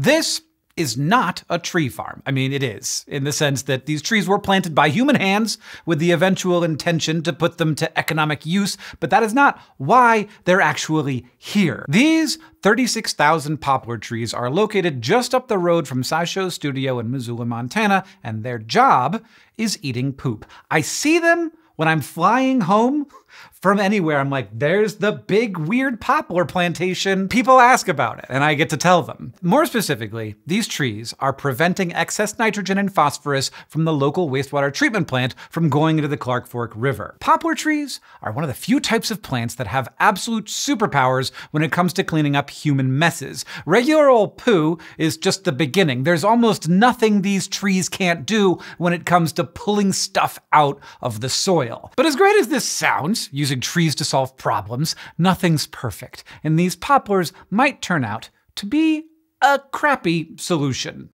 This is not a tree farm. I mean, it is, in the sense that these trees were planted by human hands with the eventual intention to put them to economic use, but that is not why they're actually here. These 36,000 poplar trees are located just up the road from SciShow's studio in Missoula, Montana, and their job is eating poop. I see them when I'm flying home from anywhere. I'm like, there's the big weird poplar plantation. People ask about it, and I get to tell them. More specifically, these trees are preventing excess nitrogen and phosphorus from the local wastewater treatment plant from going into the Clark Fork River. Poplar trees are one of the few types of plants that have absolute superpowers when it comes to cleaning up human messes. Regular old poo is just the beginning. There's almost nothing these trees can't do when it comes to pulling stuff out of the soil. But as great as this sounds, using trees to solve problems, nothing's perfect, and these poplars might turn out to be a crappy solution.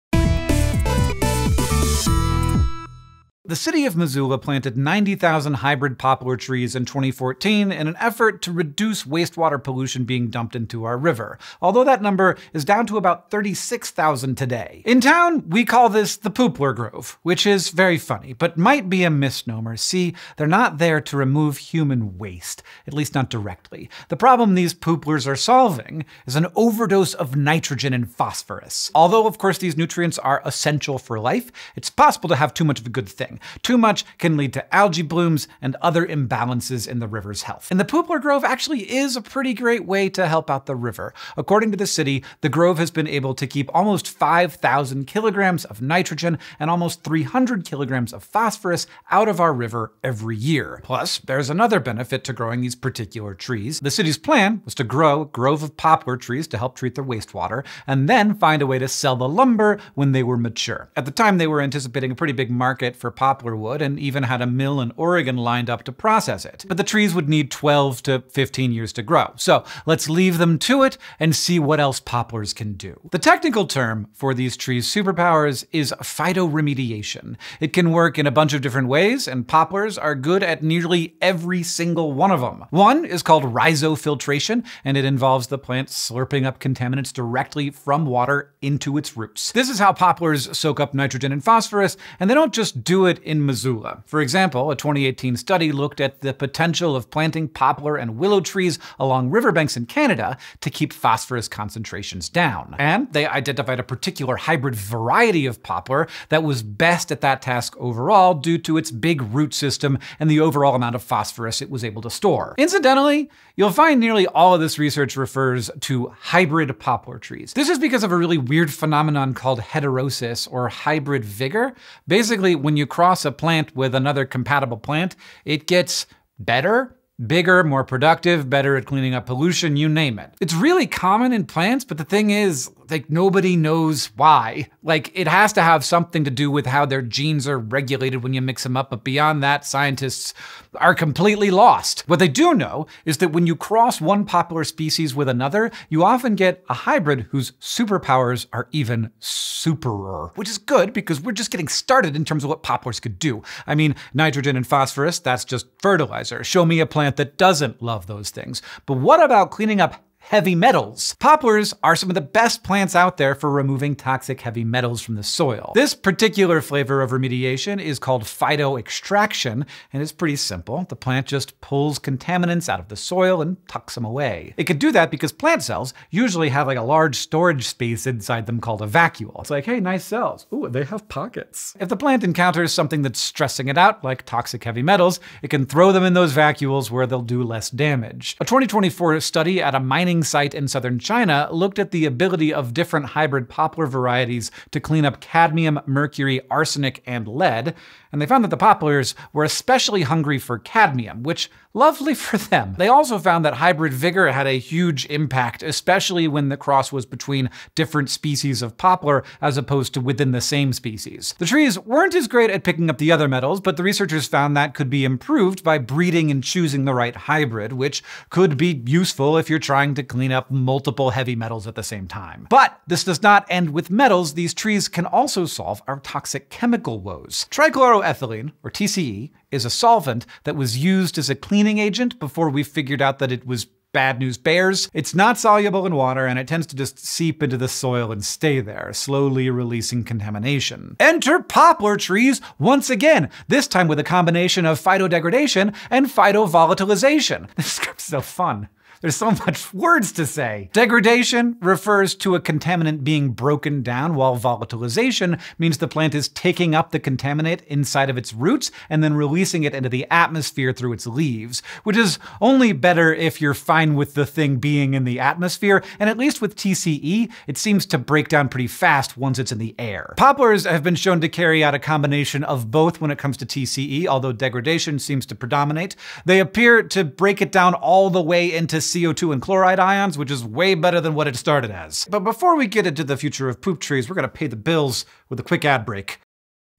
The city of Missoula planted 90,000 hybrid poplar trees in 2014 in an effort to reduce wastewater pollution being dumped into our river, although that number is down to about 36,000 today. In town, we call this the Poopler Grove, which is very funny, but might be a misnomer. See, they're not there to remove human waste, at least not directly. The problem these pooplers are solving is an overdose of nitrogen and phosphorus. Although, of course, these nutrients are essential for life, it's possible to have too much of a good thing. Too much can lead to algae blooms and other imbalances in the river's health. And the Poopler Grove actually is a pretty great way to help out the river. According to the city, the grove has been able to keep almost 5,000 kilograms of nitrogen and almost 300 kilograms of phosphorus out of our river every year. Plus, there's another benefit to growing these particular trees. The city's plan was to grow a grove of poplar trees to help treat their wastewater, and then find a way to sell the lumber when they were mature. At the time, they were anticipating a pretty big market for poplar wood and even had a mill in Oregon lined up to process it. But the trees would need 12 to 15 years to grow. So let's leave them to it and see what else poplars can do. The technical term for these trees' superpowers is phytoremediation. It can work in a bunch of different ways, and poplars are good at nearly every single one of them. One is called rhizofiltration, and it involves the plant slurping up contaminants directly from water into its roots. This is how poplars soak up nitrogen and phosphorus, and they don't just do it it in Missoula. For example, a 2018 study looked at the potential of planting poplar and willow trees along riverbanks in Canada to keep phosphorus concentrations down. And they identified a particular hybrid variety of poplar that was best at that task overall due to its big root system and the overall amount of phosphorus it was able to store. Incidentally, you'll find nearly all of this research refers to hybrid poplar trees. This is because of a really weird phenomenon called heterosis or hybrid vigor. Basically, when you cross cross a plant with another compatible plant, it gets better Bigger, more productive, better at cleaning up pollution, you name it. It's really common in plants, but the thing is, like, nobody knows why. Like, it has to have something to do with how their genes are regulated when you mix them up, but beyond that, scientists are completely lost. What they do know is that when you cross one poplar species with another, you often get a hybrid whose superpowers are even superer, which is good because we're just getting started in terms of what poplars could do. I mean, nitrogen and phosphorus, that's just fertilizer. Show me a plant plant that doesn't love those things. But what about cleaning up heavy metals. Poplars are some of the best plants out there for removing toxic heavy metals from the soil. This particular flavor of remediation is called phytoextraction, and it's pretty simple. The plant just pulls contaminants out of the soil and tucks them away. It can do that because plant cells usually have like a large storage space inside them called a vacuole. It's like, hey, nice cells. Ooh, they have pockets. If the plant encounters something that's stressing it out, like toxic heavy metals, it can throw them in those vacuoles where they'll do less damage. A 2024 study at a mining mining site in southern China looked at the ability of different hybrid poplar varieties to clean up cadmium, mercury, arsenic, and lead, and they found that the poplars were especially hungry for cadmium, which lovely for them. They also found that hybrid vigor had a huge impact, especially when the cross was between different species of poplar as opposed to within the same species. The trees weren't as great at picking up the other metals, but the researchers found that could be improved by breeding and choosing the right hybrid, which could be useful if you're trying to clean up multiple heavy metals at the same time. But this does not end with metals. These trees can also solve our toxic chemical woes. Trichloro Ethylene, or TCE, is a solvent that was used as a cleaning agent before we figured out that it was Bad news bears. It's not soluble in water and it tends to just seep into the soil and stay there, slowly releasing contamination. Enter poplar trees once again, this time with a combination of phytodegradation and phytovolatilization. This script's so fun. There's so much words to say. Degradation refers to a contaminant being broken down, while volatilization means the plant is taking up the contaminant inside of its roots and then releasing it into the atmosphere through its leaves, which is only better if you're fine with the thing being in the atmosphere, and at least with TCE, it seems to break down pretty fast once it's in the air. Poplars have been shown to carry out a combination of both when it comes to TCE, although degradation seems to predominate. They appear to break it down all the way into CO2 and chloride ions, which is way better than what it started as. But before we get into the future of poop trees, we're gonna pay the bills with a quick ad break.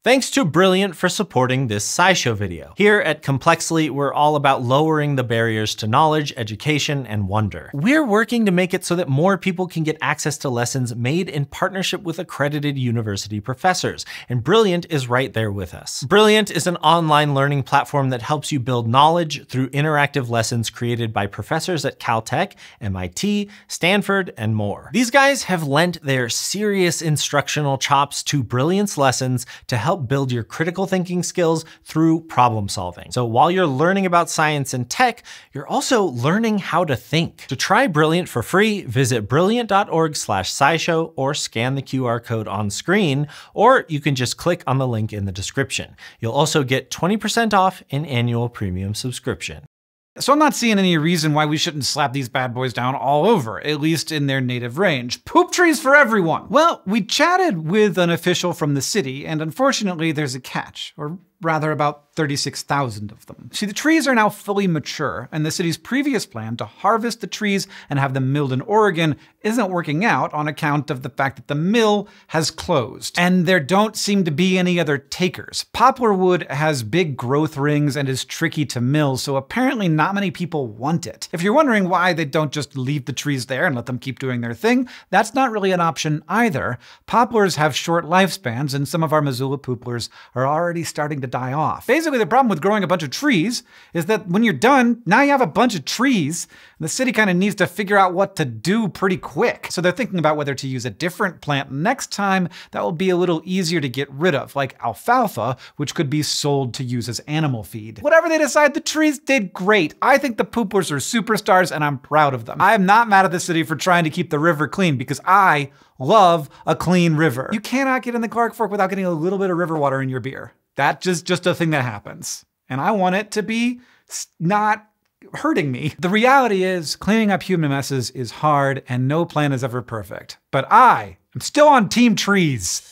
Thanks to Brilliant for supporting this SciShow video. Here at Complexly, we're all about lowering the barriers to knowledge, education, and wonder. We're working to make it so that more people can get access to lessons made in partnership with accredited university professors, and Brilliant is right there with us. Brilliant is an online learning platform that helps you build knowledge through interactive lessons created by professors at Caltech, MIT, Stanford, and more. These guys have lent their serious instructional chops to Brilliant's lessons to help help build your critical thinking skills through problem solving. So while you're learning about science and tech, you're also learning how to think. To try Brilliant for free, visit brilliant.org slash scishow or scan the QR code on screen, or you can just click on the link in the description. You'll also get 20% off an annual premium subscription. So I'm not seeing any reason why we shouldn't slap these bad boys down all over, at least in their native range. Poop trees for everyone! Well, we chatted with an official from the city, and unfortunately there's a catch, or rather about 36,000 of them. See, the trees are now fully mature, and the city's previous plan to harvest the trees and have them milled in Oregon isn't working out on account of the fact that the mill has closed, and there don't seem to be any other takers. Poplar wood has big growth rings and is tricky to mill, so apparently not many people want it. If you're wondering why they don't just leave the trees there and let them keep doing their thing, that's not really an option either. Poplars have short lifespans, and some of our Missoula poplars are already starting to die off. Basically, the problem with growing a bunch of trees is that when you're done, now you have a bunch of trees. And the city kind of needs to figure out what to do pretty quick. So they're thinking about whether to use a different plant next time that will be a little easier to get rid of, like alfalfa, which could be sold to use as animal feed. Whatever they decide, the trees did great. I think the poopers are superstars and I'm proud of them. I am not mad at the city for trying to keep the river clean because I love a clean river. You cannot get in the Clark Fork without getting a little bit of river water in your beer. That's just, just a thing that happens. And I want it to be not hurting me. The reality is, cleaning up human messes is hard and no plan is ever perfect. But I am still on Team Trees.